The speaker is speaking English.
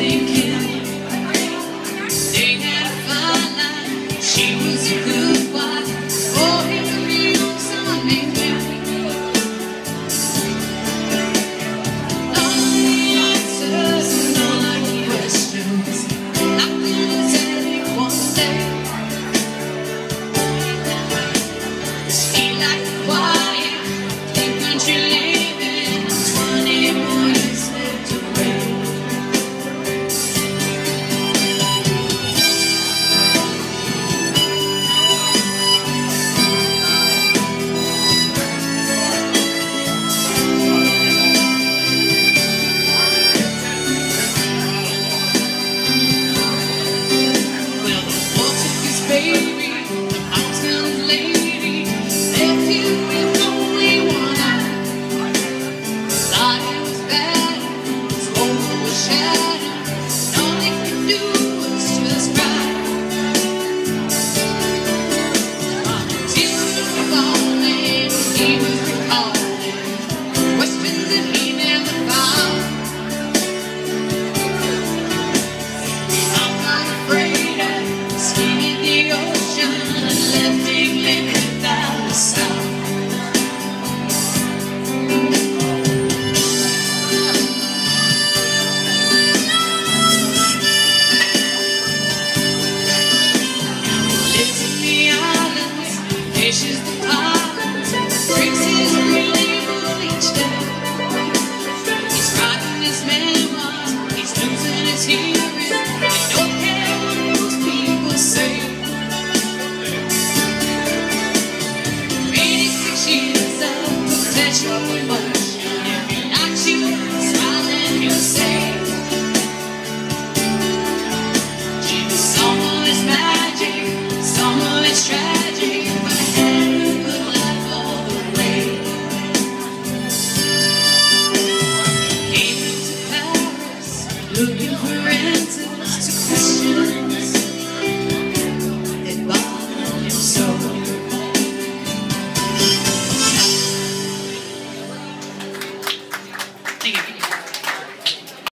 You.